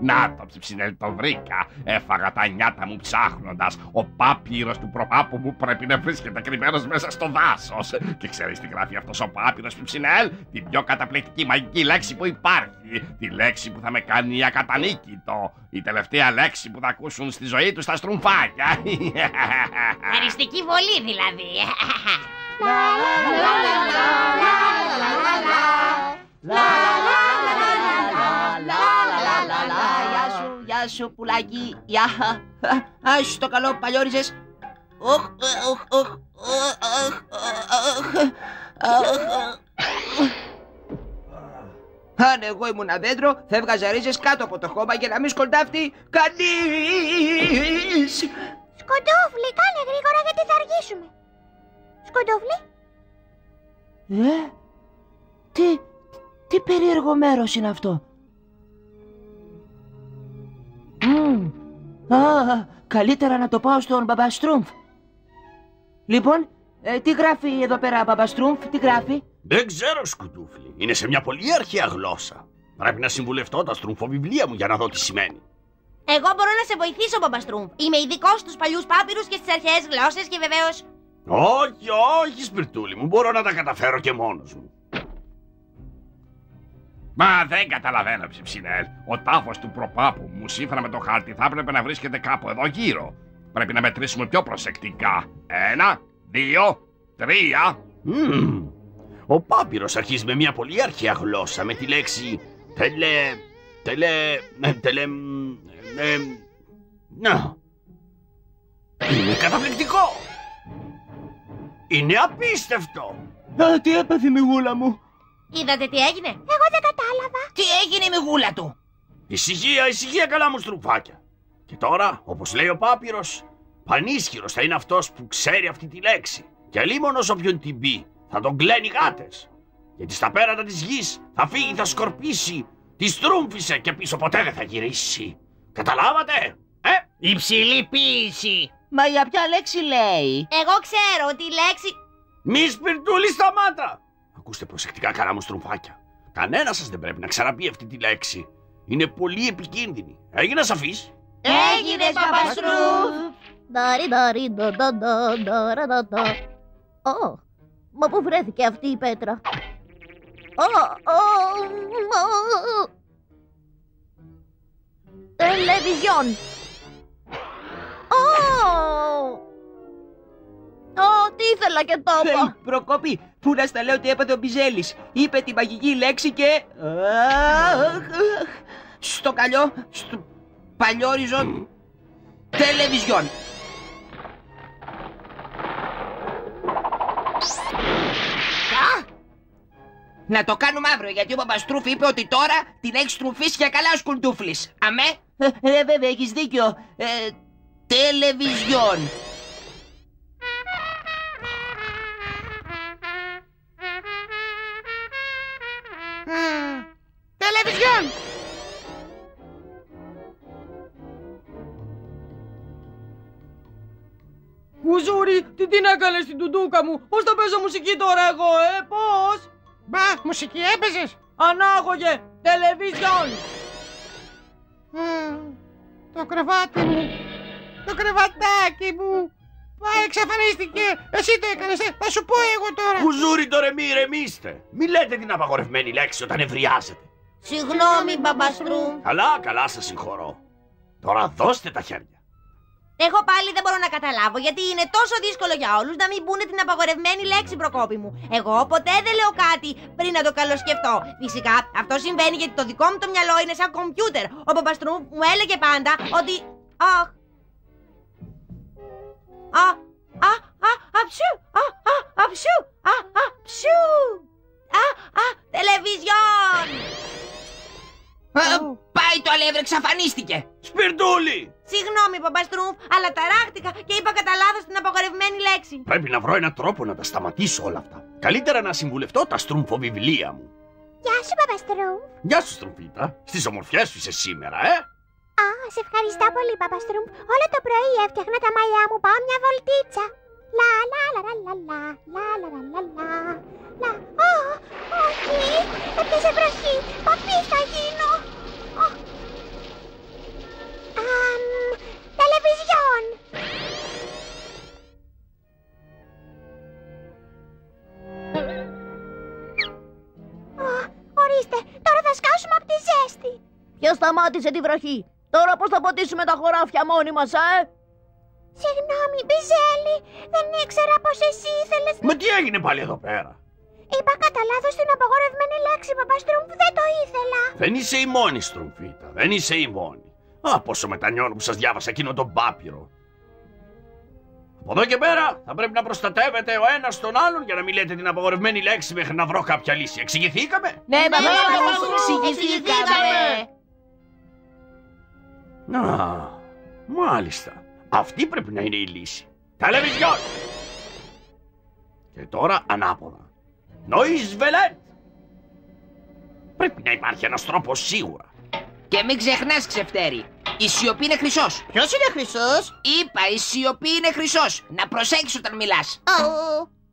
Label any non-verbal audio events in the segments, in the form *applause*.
Να το ψιψινέλ το βρήκα. Έφαγα τα νιάτα μου ψάχνοντα. Ο πάπυρο του προπάπου μου πρέπει να βρίσκεται κρυμμένο μέσα στο δάσο. Και ξέρει τι γράφει αυτό ο πάπυρο ψιψινέλ. Την πιο καταπληκτική μαγική λέξη που υπάρχει. Τη λέξη που θα με κάνει ακατανίκητο. Η τελευταία λέξη που θα ακούσουν στη ζωή του στα στρουμφάκια. Αριστική βολή δηλαδή. Γεια σου πουλάκι, γεια. Ας το καλό παλιόριζες. Οχ, οχ, οχ, οχ, Αν εγώ ήμουν δέντρο, θα έβγαζα ρίζες κάτω από το χώμα για να μην σκοντάφτει κανείς. Σκοντόφλι, κάνε γρήγορα γιατί θα αργήσουμε. Σκοντόφλι. Ε, τι, τι περίεργο μέρος είναι αυτό. Καλύτερα να το πάω στον Μπαμπαστρούμφ. Λοιπόν, ε, τι γράφει εδώ πέρα Μπαμπαστρούμφ, τι γράφει; Δεν ξέρω, Σκουτούφλι. Είναι σε μια πολύ αρχαία γλώσσα. Πρέπει να συμβουλευτώ τα στρουμφοβιβλία μου για να δω τι σημαίνει. Εγώ μπορώ να σε βοηθήσω, Μπαμπαστρούμφ. Είμαι ειδικός στους παλιούς πάπυρου και στις αρχαίες γλώσσες και βεβαίω. Όχι, όχι, Σπιρτούλη μου. Μπορώ να τα καταφέρω και μόνος μου. Μα δεν καταλαβαίνω, Ψιψινέλ. Ο τάφος του προπάπου μου, σύμφωνα με το χάρτη, θα έπρεπε να βρίσκεται κάπου εδώ γύρω. Πρέπει να μετρήσουμε πιο προσεκτικά. Ένα, δύο, τρία. Μμμ. Ο πάπυρος αρχίζει με μια πολύ αρχαία γλώσσα με τη λέξη τελε... τελε... ε, τελε... μ, ε, να. Είναι καταπληκτικό. Είναι απίστευτο. Α, τι έπαθε η μηγούλα μου. Είδατε τι έγινε; Εγώ δεν κατάλαβα. Τι έγινε η μηγούλα του; Ησυχία, ησυχία καλά μου στρουμφάκια. Και τώρα, όπως λέει ο Πάπυρος, πανίσχυρος θα είναι αυτός που ξέρει αυτή τη λέξη. Και αλίμονος όποιον την πει, θα τον κλαίνει γάτες. Γιατί στα πέρατα της γης θα φύγει, θα σκορπίσει, τη στρούμφισε και πίσω ποτέ δεν θα γυρίσει. Καταλάβατε, ε; Υψηλή ποίηση. Μα για ποια λέξη λέει; Εγώ ξέρω ότι η λέξη. Μη σπιρτούλη σταμάτα! Ακούστε προσεκτικά καλά μου στρουμφάκια. Κανένας σας δεν πρέπει να ξαναπεί αυτή τη λέξη. Είναι πολύ επικίνδυνη. Έγινε σαφής; Έγινε, Παπαστρούφ. Ντάρι, ντάρι, ντα, ντα, ντα, ντα, ντα, ντα. Ω, μα πού βρέθηκε αυτή η πέτρα; Ω, ω, ω. Τελεβιζιόν. Ω, Ω, τι ήθελα και το Θεέ, είπα. Προκόπη, πού να στα λέω ότι έπαθε ο Μπιζέλης. Είπε τη μαγική λέξη και... Αχ, Στο καλιό, στο παλιόριζον τελεβιζιόν. Να το κάνουμε αύριο, γιατί ο Παπαστρούφ είπε ότι τώρα την έχεις στρουφίσει για καλά ο Σκουλτούφλης. Αμέ. Ε, ε, βέβαια, έχεις δίκιο. Ε, τελεβιζιόν. Τελεβιζιόν. Μουζούρι, τι την έκανε στην τουντούκα μου; Πώς θα παίζω μουσική τώρα εγώ, ε, πώς; Μπα, μουσική έπαιζες; Ανάγωγε, τελεβιζιόν. Μμμ, Το κρεβάτι μου. Το κρεβατάκι μου. Μα εξαφανίστηκε. Εσύ το έκανες, ε. Θα σου πω εγώ τώρα. Κουζούρι το ρεμί, ρεμίστε. Μη λέτε την απαγορευμένη λέξη όταν ευριάζετε. Συγγνώμη, Μπαμπαστρούφ. Καλά, καλά σας συγχωρώ. Τώρα δώστε τα χέρια. Εγώ πάλι δεν μπορώ να καταλάβω γιατί είναι τόσο δύσκολο για όλους να μην πούνε την απαγορευμένη λέξη προκόπη μου. Εγώ ποτέ δεν λέω κάτι πριν να το καλοσκεφτώ. Φυσικά αυτό συμβαίνει γιατί το δικό μου το μυαλό είναι σαν κομπιούτερ. Ο Παπαστρούφ μου έλεγε πάντα ότι. Αχ. Α, α, α, αψού, α, α, αψού, α, α, ψού. Α, α, τελεβιζιόν. Α, πάει το αλεύρι, εξαφανίστηκε. Σπιρτούλη! Συγγνώμη, Παπαστρούφ, αλλά ταράχτηκα και είπα κατά λάθο την απαγορευμένη λέξη. Πρέπει να βρω έναν τρόπο να τα σταματήσω όλα αυτά. Καλύτερα να συμβουλευτώ τα στρουμφοβιβλία μου. Γεια σου, Παπαστρούμ. Γεια σου, Στρουμφίτα. Στις ομορφιές σου είσαι σήμερα, ε! Α, σε ευχαριστώ πολύ, Παπαστρούμ. Όλο το πρωί έφτιαχνα τα μαλλιά μου. Πάω μια βολτίτσα. Λα, λα, λα, λα, λα, λα, λα, λα, λα, λα, σταμάτησε τη βροχή. Τώρα πώς θα ποτίσουμε τα χωράφια μόνοι μας, ε; Συγγνώμη, Μπιζέλη, δεν ήξερα πως εσύ ήθελες... Μα τι έγινε πάλι εδώ πέρα; Είπα κατά λάθος την απαγορευμένη λέξη, Παπαστρούμφ, δεν το ήθελα. Δεν είσαι η μόνη, Στρουμφίτα. Δεν είσαι η μόνη. Α, πόσο μετανιώνω που σας διάβασα εκείνο τον πάπυρο. Από εδώ και πέρα θα πρέπει να προστατεύετε ο ένας τον άλλον για να μην λέτε την απαγορευμένη λέξη μέχρι να βρω κάποια λύση. Εξηγηθήκαμε; Ναι, Παπαστρούμφ, Παπαστρούμφ, εξηγηθήκαμε. Α, μάλιστα. Αυτή πρέπει να είναι η λύση. Τελεβιζιόν! Και τώρα ανάποδα. Νοείς βελέτ! Πρέπει να υπάρχει ένας τρόπος σίγουρα. Και μην ξεχνάς, ξεφτέρι. Η σιωπή είναι χρυσός. Ποιος είναι χρυσός; Είπα, η σιωπή είναι χρυσός. Να προσέξεις όταν μιλάς. Αου,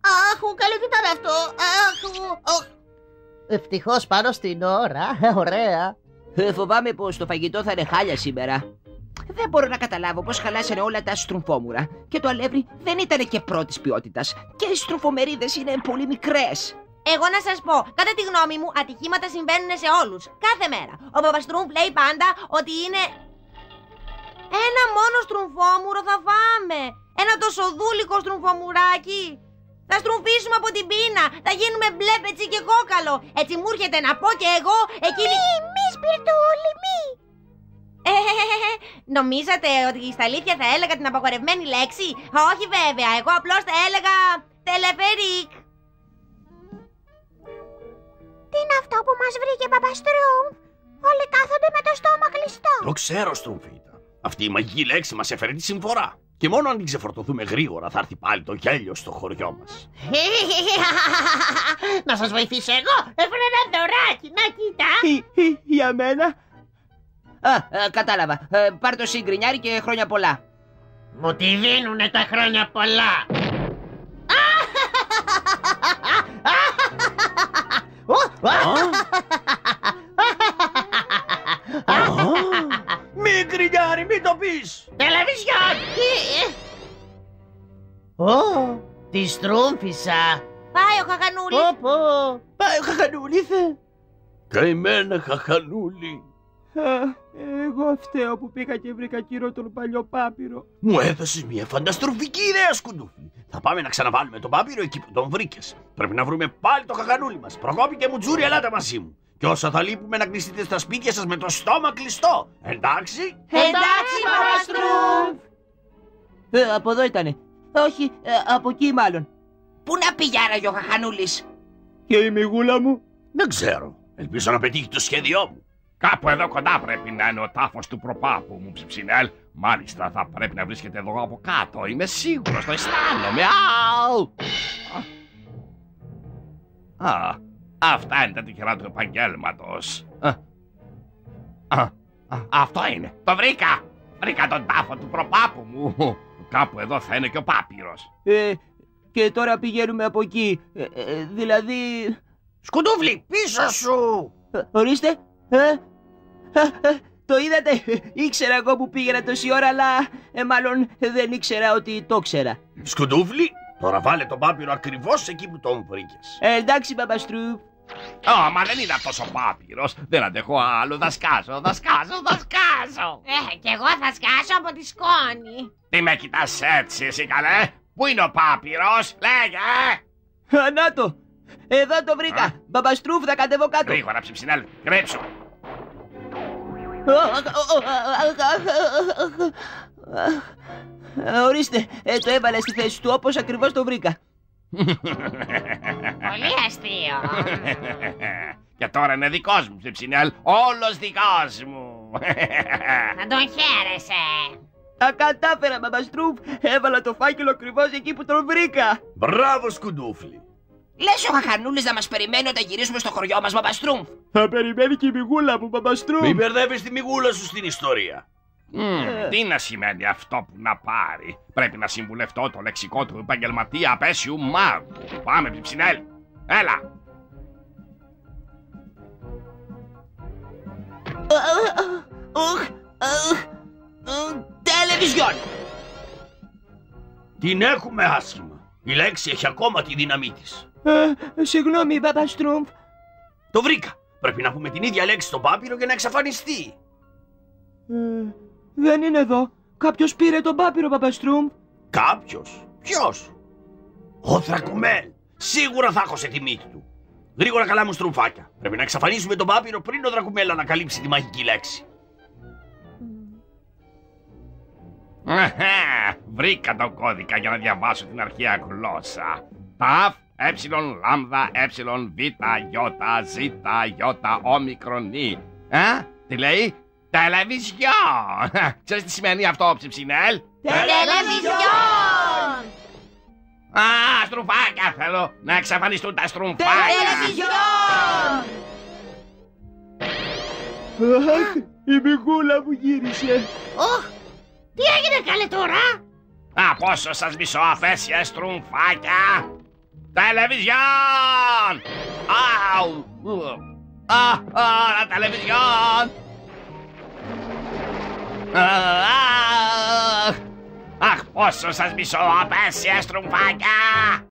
αχ, καλή τι ήταν αυτό. Αχ, οχ. Ευτυχώς πάνω στην ώρα. Ωραία. Ε, φοβάμαι πως το φαγητό θα είναι χάλια σήμερα. Δεν μπορώ να καταλάβω πως χαλάσανε όλα τα στρουμφόμουρα. Και το αλεύρι δεν ήταν και πρώτης ποιότητας. Και οι στρουμφομερίδες είναι πολύ μικρές. Εγώ να σας πω, κατά τη γνώμη μου, ατυχήματα συμβαίνουν σε όλους. Κάθε μέρα. Ο Παπαστρούμφ λέει πάντα ότι είναι... Ένα μόνο στρουμφόμουρο θα φάμε. Ένα τόσο δούλικο στρουμφομουράκι. Θα στρουμφίσουμε από την πείνα. Θα γίνουμε μπλε πετσί και κόκαλο. Έτσι μου έρχεται να πω και εγώ εκείνη... Μη, μη σπιρτούλη, μη. Ε, νομίζατε ότι στα αλήθεια θα έλεγα την απαγορευμένη λέξη; Όχι βέβαια, εγώ απλώς θα έλεγα τελεφερίκ. Τι είναι αυτό που μας βρήκε, Παπαστρούμφ. Όλοι κάθονται με το στόμα κλειστό. Το ξέρω, Στρουμφίτα. Αυτή η μαγική λέξη μας έφερε τη συμφορά. Και μόνο αν την ξεφορτωθούμε γρήγορα θα έρθει πάλι το γέλιο στο χωριό μας. *laughs* Να σας βοηθήσω εγώ. Έφερα ένα δωράκι. Να κοίτα. Ε, ε, Για μένα. Α, ε, κατάλαβα. Ε, πάρ το συγκρινιάρι και χρόνια πολλά. Μου τη δίνουνε τα χρόνια πολλά. Στρούμφισα. Πάει ο Χαχανούλης. Πω πω. Πάει ο Χαχανούληθε. Καημένα χαχανούλη. Εγώ φταίω που πήγα και βρήκα κύριο τον παλιό πάπυρο. Μου έδωσες μια φανταστροφική ιδέα, σκουντούφι. Θα πάμε να ξαναβάλουμε τον πάπυρο εκεί που τον βρήκες. Πρέπει να βρούμε πάλι το χαχανούλι μας. Προκόπη και Μουτζούρι, ελάτε μαζί μου. Και όσο θα λείπουμε να κλειστείτε στα σπίτια σας με το στόμα κλειστό. Εντάξει; Εντάξει, Παπαστρούμφ! Ε, από εδώ ήτανε. Όχι, ε, από εκεί μάλλον. Πού να πήγε άραγε ο Χαχανούλης; Και η μηγούλα μου; Δεν ξέρω. Ελπίζω να πετύχει το σχέδιό μου. Κάπου εδώ κοντά πρέπει να είναι ο τάφος του προπάπου μου, Ψιψινέλ. Μάλιστα θα πρέπει να βρίσκεται εδώ από κάτω. Είμαι σίγουρος, το αισθάνομαι. Αου! Α, αυτά είναι τα τυχερά του επαγγέλματος. Α, α, α, αυτό είναι. Το βρήκα. Βρήκα τον τάφο του προπάπου μου. Κάπου εδώ θα είναι και ο πάπυρος. Ε, και τώρα πηγαίνουμε από εκεί. Ε, ε, δηλαδή... Σκουντούβλι, πίσω σου! Ε, ορίστε. Ε, ε, ε, το είδατε. Ήξερα εγώ που πήγαινα τόση ώρα, αλλά ε, μάλλον δεν ήξερα ότι το ήξερα. Σκουντούβλι, τώρα βάλε τον πάπυρο ακριβώς εκεί που τον βρήκες. Ε, εντάξει, Παπαστρού. Ω, μα δεν είναι αυτός ο πάπυρος. Δεν αντέχω άλλο. Δασκάζω, δασκάζω, δασκάζω. Ε, κι εγώ θα σκάσω από τη σκόνη. Τι με κοιτάς έτσι, εσύ καλέ; Πού είναι ο πάπυρος, λέγε. Α, να το. Εδώ το βρήκα. Μπαμπαστρούφ, θα κατέβω κάτω. Γρήγορα, Ψιψινέλ, κρέψω. Ε, Ορίστε, ε, το έβαλε στη θέση του όπως ακριβώς το βρήκα. Πολύ αστείο. Και τώρα είναι δικός μου, Ψιψινέλ. Όλος δικός μου. Θα τον χαίρεσαι. Τα κατάφερα, Μπαμπαστρούφ. Έβαλα το φάκελο ακριβώς εκεί που τον βρήκα. Μπράβο, Σκουντούφλι. Λες ο Χαχανούλης να μας περιμένει όταν γυρίσουμε στο χωριό μας, Μπαμπαστρούμφ. Θα περιμένει και η μηγούλα μου, Μπαμπαστρούμφ. Μην μπερδεύεις τη μηγούλα σου στην ιστορία. Μμμ, τι να σημαίνει αυτό που να πάρει; Πρέπει να συμβουλευτώ το λεξικό του επαγγελματία απέσιου μάγου. Πάμε, Ψιψινέλ. Έλα. Ουχ, αχ, Τελεβιζιόν. Την έχουμε άσχημα. Η λέξη έχει ακόμα τη δύναμή της. Ε, Συγγνώμη, Μπαμπαστρούμφ. Το βρήκα. Πρέπει να πούμε την ίδια λέξη στον πάπυρο για να εξαφανιστεί. Ε, δεν είναι εδώ. Κάποιος πήρε τον πάπυρο, Παπαστρούμφ. Κάποιος. Ποιος; Ο Δρακουμέλ. Σίγουρα θα έχωσε τη μύτη του. Γρήγορα καλά μου στρουμφάκια. Πρέπει να εξαφανίσουμε τον πάπυρο πριν ο Δρακουμέλ ανακαλύψει τη μαγική λέξη. *laughs* Βρήκα τον κώδικα για να διαβάσω την αρχαία γλώσσα. Ταφ, ε, λάμδα, ε, β, ι, ζ, ι, όμικρον, ι. Ε, τι λέει; Τελεβιζιόν. *laughs* Ξέρεις τι σημαίνει αυτό, Ψιψινέλ; Τελεβιζιόν! Α, στρουφάκια θέλω να εξαφανιστούν τα στρουφάκια. Τελεβιζιόν! Αχ, η μηγούλα μου γύρισε. Ωχ, τι έγινε καλέ τώρα; Α, πόσο σας μισώ αφέσια στρουμφάκια! Τελεβιζιόν! Αου! Α, α, τα τελεβιζιόν! Α, Αχ, πόσο σας μισώ απέσια στρουμφάκια!